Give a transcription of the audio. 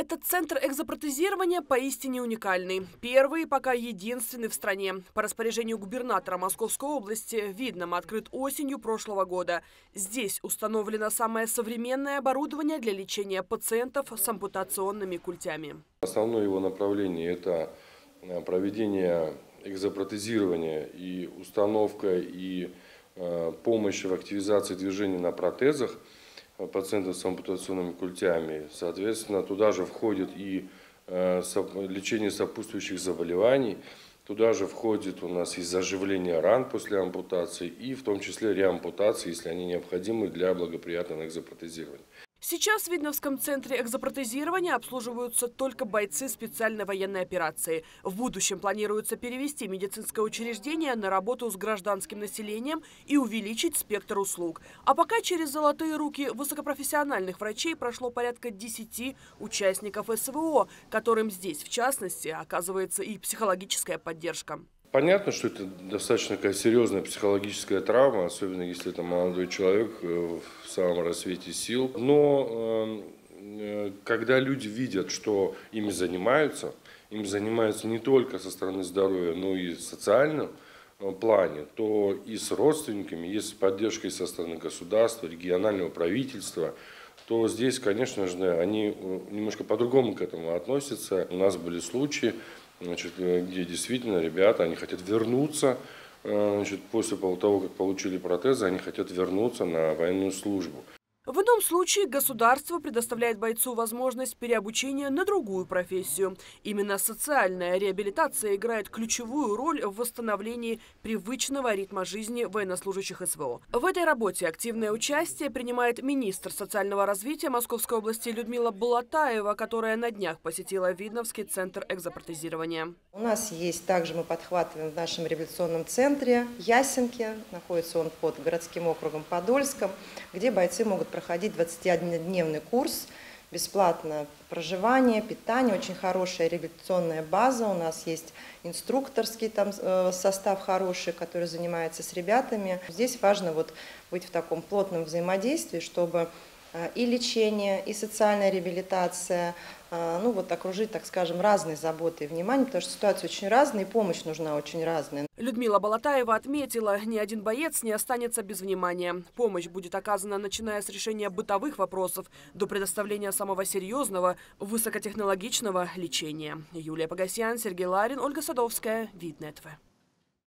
Этот центр экзопротезирования поистине уникальный. Первый пока единственный в стране. По распоряжению губернатора Московской области Видном открыт осенью прошлого года. Здесь установлено самое современное оборудование для лечения пациентов с ампутационными культями. Основное его направление – это э, проведение экзопротезирования и установка и э, помощь в активизации движения на протезах – пациентов с ампутационными культями. Соответственно, туда же входит и э, лечение сопутствующих заболеваний, туда же входит у нас и заживление ран после ампутации, и в том числе реампутации, если они необходимы для благоприятного экзопротезирования. Сейчас в Видновском центре экзопротезирования обслуживаются только бойцы специальной военной операции. В будущем планируется перевести медицинское учреждение на работу с гражданским населением и увеличить спектр услуг. А пока через золотые руки высокопрофессиональных врачей прошло порядка 10 участников СВО, которым здесь, в частности, оказывается и психологическая поддержка. Понятно, что это достаточно такая серьезная психологическая травма, особенно если это молодой человек э, в самом рассвете сил. Но э, когда люди видят, что ими занимаются, им занимаются не только со стороны здоровья, но и в э, плане, то и с родственниками, и с поддержкой со стороны государства, регионального правительства, то здесь, конечно же, они немножко по-другому к этому относятся. У нас были случаи, значит, э, где действительно ребята, они хотят вернуться, э, значит, после того, как получили протезы, они хотят вернуться на военную службу. В ином случае государство предоставляет бойцу возможность переобучения на другую профессию. Именно социальная реабилитация играет ключевую роль в восстановлении привычного ритма жизни военнослужащих СВО. В этой работе активное участие принимает министр социального развития Московской области Людмила Булатаева, которая на днях посетила Видновский центр экзопротезирования. У нас есть, также мы подхватываем в нашем реабилитационном центре Ясенки, находится он под городским округом Подольском, где бойцы могут проходить 21-дневный курс, бесплатно проживание, питание, очень хорошая реабилитационная база, у нас есть инструкторский там э, состав хороший, который занимается с ребятами. Здесь важно вот быть в таком плотном взаимодействии, чтобы и лечение, и социальная реабилитация, э, ну вот окружить, так скажем, разные заботы и внимание, потому что ситуация очень разная, и помощь нужна очень разная. Людмила Балатаева отметила, ни один боец не останется без внимания. Помощь будет оказана, начиная с решения бытовых вопросов до предоставления самого серьезного, высокотехнологичного лечения. Юлия Погосян, Сергей Ларин, Ольга Садовская, Виднетв.